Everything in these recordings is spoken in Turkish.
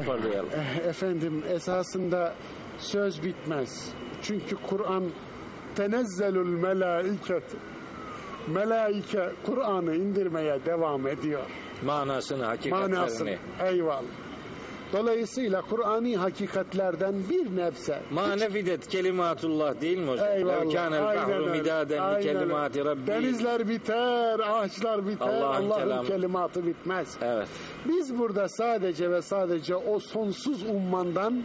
toparlayalım. Eh, Efendim esasında söz bitmez. Çünkü Kur'an tenezzelül melaiket. Melaike Kur'an'ı indirmeye devam ediyor. Manasını, hakikatlerini. Manasını. Eyvallah. Dolayısıyla Kur'ani hakikatlerden bir nebze Manefidet kelimatullah değil mi hocam? Eyvallah. Aynen öyle. Aynen öyle. rabbi. Denizler biter, ağaçlar biter, Allah'ın kelamı. kelimatı bitmez. Evet. Biz burada sadece ve sadece o sonsuz ummandan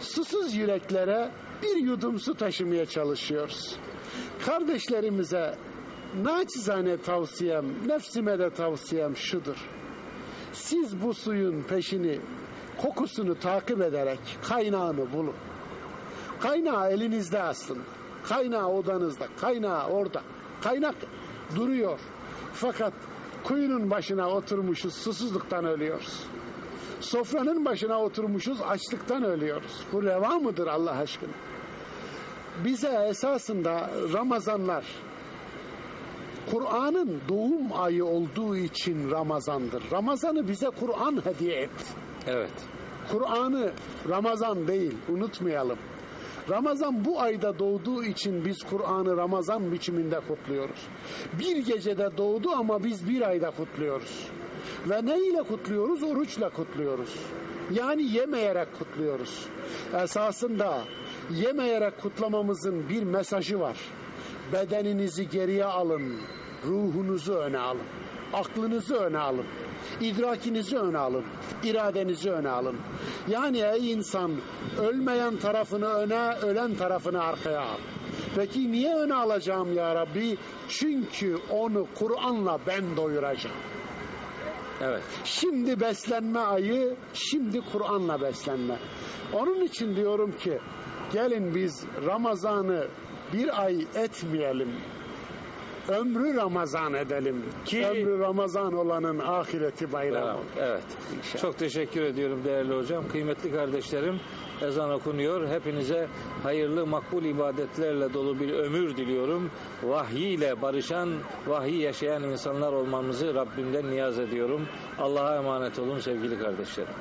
susuz yüreklere bir yudum su taşımaya çalışıyoruz. Kardeşlerimize naçizane tavsiyem, nefsime de tavsiyem şudur. Siz bu suyun peşini, kokusunu takip ederek kaynağını bulun. Kaynağı elinizde aslında. Kaynağı odanızda. Kaynağı orada. Kaynak duruyor. Fakat kuyunun başına oturmuşuz, susuzluktan ölüyoruz. Sofranın başına oturmuşuz, açlıktan ölüyoruz. Bu reva mıdır Allah aşkına? Bize esasında Ramazanlar Kur'an'ın doğum ayı olduğu için Ramazandır. Ramazan'ı bize Kur'an hediye etti. Evet. Kur'an'ı Ramazan değil unutmayalım. Ramazan bu ayda doğduğu için biz Kur'an'ı Ramazan biçiminde kutluyoruz. Bir gecede doğdu ama biz bir ayda kutluyoruz. Ve ne ile kutluyoruz? Oruçla kutluyoruz. Yani yemeyerek kutluyoruz. Esasında yemeyerek kutlamamızın bir mesajı var. Bedeninizi geriye alın, ruhunuzu öne alın, aklınızı öne alın. İdrakinizi öne alın, iradenizi öne alın. Yani ey insan ölmeyen tarafını öne, ölen tarafını arkaya al. Peki niye öne alacağım ya Rabbi? Çünkü onu Kur'an'la ben doyuracağım. Evet. Şimdi beslenme ayı, şimdi Kur'an'la beslenme. Onun için diyorum ki gelin biz Ramazan'ı bir ay etmeyelim. Ömrü Ramazan edelim. Ki- Ömrü Ramazan olanın ahireti bayram. Evet. İnşallah. Çok teşekkür ediyorum değerli hocam. Kıymetli kardeşlerim ezan okunuyor. Hepinize hayırlı makbul ibadetlerle dolu bir ömür diliyorum. Vahiy ile barışan, vahiy yaşayan insanlar olmamızı Rabbimden niyaz ediyorum. Allah'a emanet olun sevgili kardeşlerim.